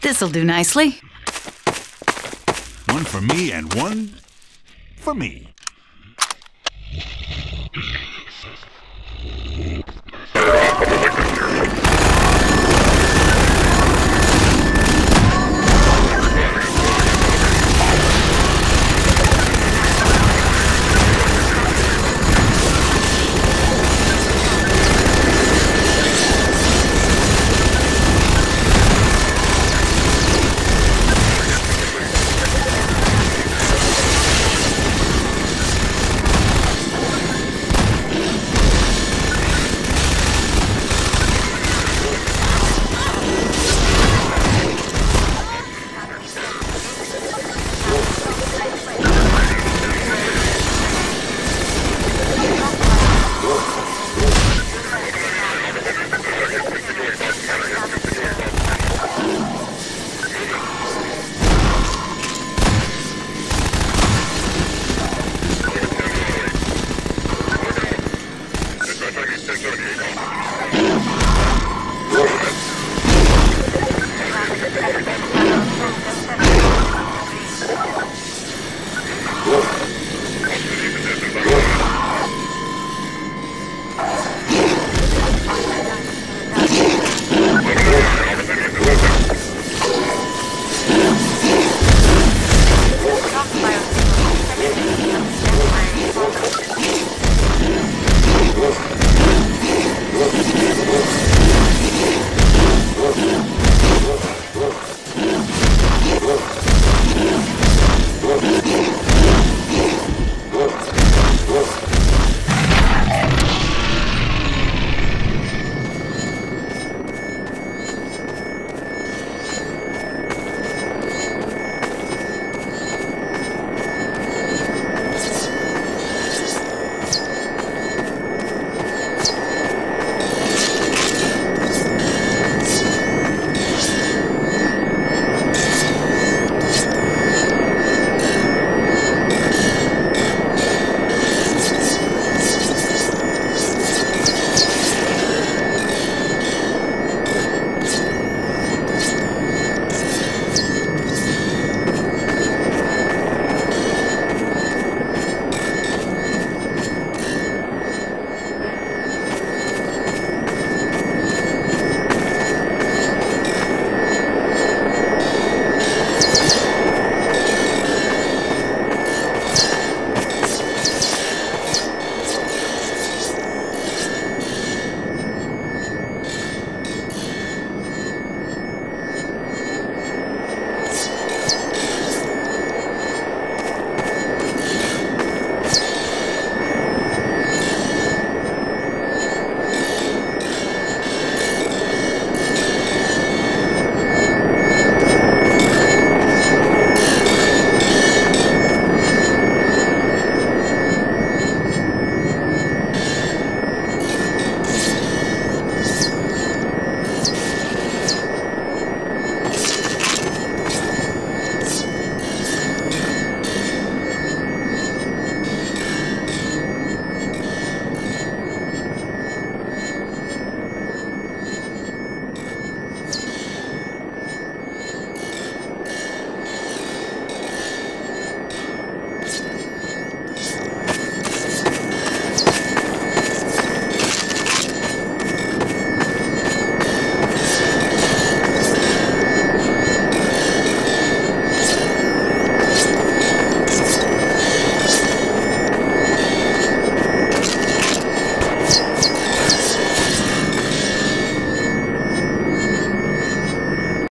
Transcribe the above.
This'll do nicely. One for me and one for me.